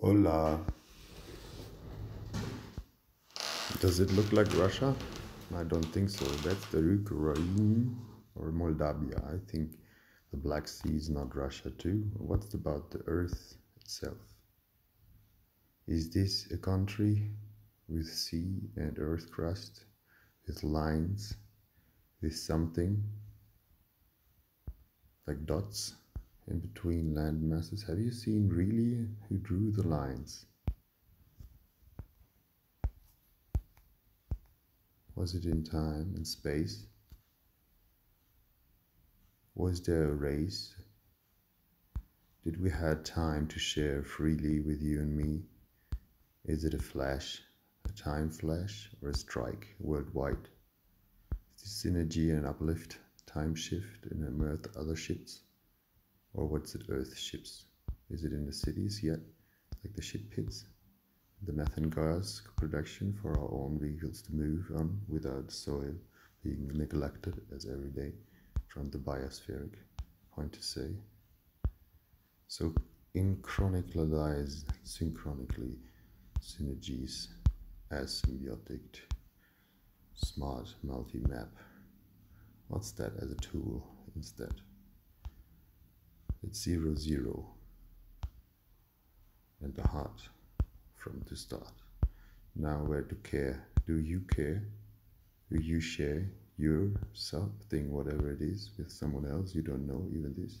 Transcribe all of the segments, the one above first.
Hola. Does it look like Russia? I don't think so. That's the Ukraine or Moldavia. I think the Black Sea is not Russia too. What's about the earth itself? Is this a country with sea and earth crust, with lines, with something like dots in between land masses? Have you seen really who drew the lines? Was it in time and space? Was there a race? Did we had time to share freely with you and me? Is it a flash, a time flash, or a strike worldwide? Is this synergy and uplift, time shift and a mirth other ships? Or what's it earth ships? Is it in the cities yet, like the ship pits? The methane gas production for our own vehicles to move on without soil being neglected as every day from the biospheric point to say. So in inchronicalized synchronically synergies as symbiotic smart multi-map. What's that as a tool instead? It's zero zero and the heart from the start. Now where to care? Do you care? Do you share your something, whatever it is, with someone else you don't know, even this?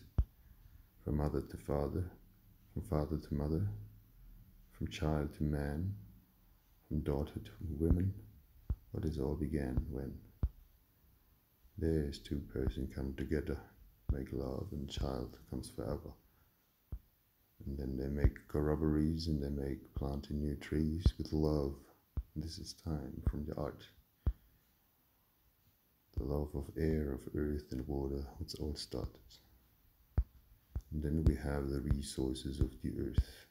From mother to father, from father to mother, from child to man, from daughter to woman. What is all began when there's two persons come together, make love, and child comes forever. And then they make corroborees and they make planting new trees with love. And this is time from the art. The love of air, of earth and water, it's all started. And then we have the resources of the earth.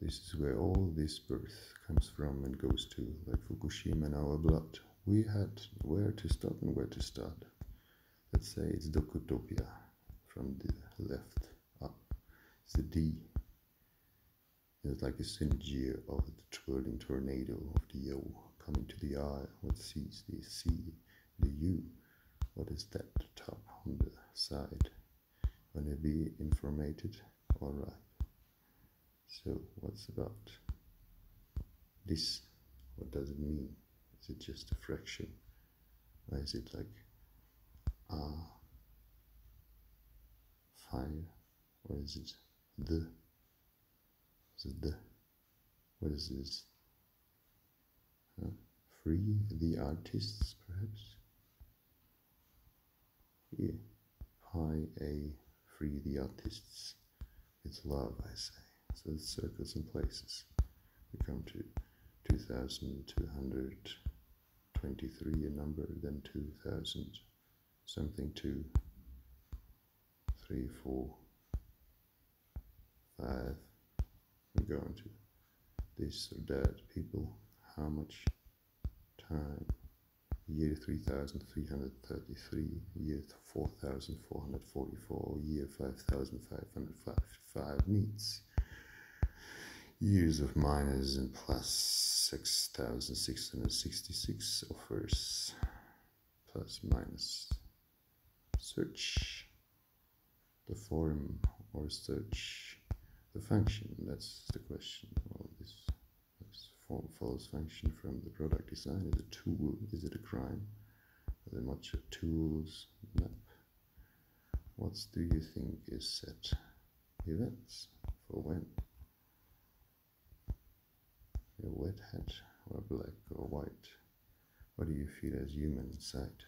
This is where all this birth comes from and goes to, like Fukushima and our blood. We had where to stop and where to start. Let's say it's Docutopia from the left up. It's the D. It's like a synergy of the twirling tornado of the O coming to the I. What sees the C, the U? What is that top on the side? When it be informated? Alright. So, what's about this? What does it mean? Is it just a fraction? Or is it like ah, fire? Or is it the? Is it the? What is this? Huh? Free the artists, perhaps? Yeah. Pi A, free the artists. It's love, I say. So it's circles and places. We come to 2223, a number, then 2000, something, two, three, four, five. We go into this or that, people, how much time? Year 3333, year 4444, year 5555 needs years of minus and plus 6666 offers plus minus search the form or search the function. That's the question. Well this, form follows function from the product design. Is a tool? Is it a crime? Are there much tools? Map what do you think is set? Events. For when? A wet hat or black or white? What do you feel as human inside?